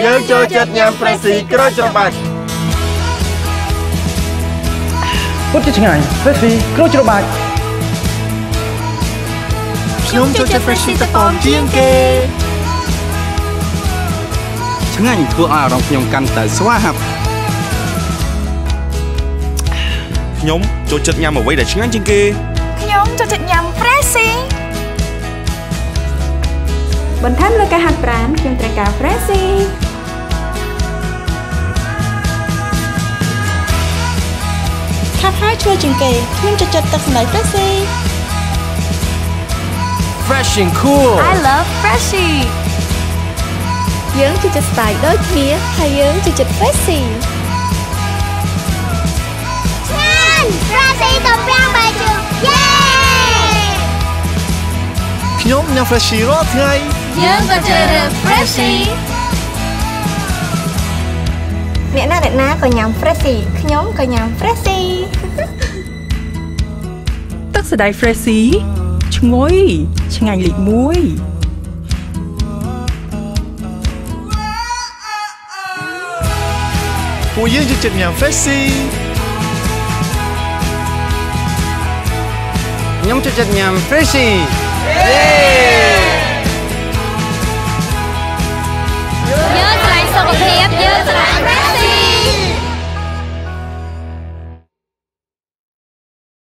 យើងចូលចិត្តញ៉ាំ Freshie ក្រូចច្របាច់ពុតជាឆ្ងាញ់ Freshie ក្រូចច្របាច់ខ្ញុំចូលចិត្ត Freshie តប៉មជាងគេឆ្ងាញ់ធ្វើឲ្យអារម្មណ៍ខ្ញុំកាន់តែស្វាហាប់ខ្ញុំចូលចិត្តញ៉ាំអ្វីដែលឆ្ងាញ់ជាងគេខ្ញុំចូលចិត្តញ៉ាំ Freshie បន្ថែមលើការហាត់ប្រាណខ្ញុំត្រូវការ Freshie ខាប់ហើយឈ្ងុយជាងគេខ្ញុំចូលចិត្តទឹកសណ្តែក Freshie Fresh and cool I love Freshie យើងចូលចិត្ត style ដូចគ្នាហើយយើងចូលចិត្ត Freshie ឆ្ងាញ់ Freshie តំពាំងបាយជើងយេខ្ញុំញ៉ាំ Freshie រាល់ថ្ងៃយើងក៏ចូលចិត្ត Freshie អ្នកណាអ្នកណាក៏ញ៉ាំ Freshie ខ្ញុំក៏ញ៉ាំ Freshie ទឹក សណ្តែក Freshie ឈ្ងុយឆ្ងាញ់លេខ1ពួកយើងចូលចិត្តញ៉ាំ Freshie ខ្ញុំចូលចិត្តញ៉ាំ Freshie យេ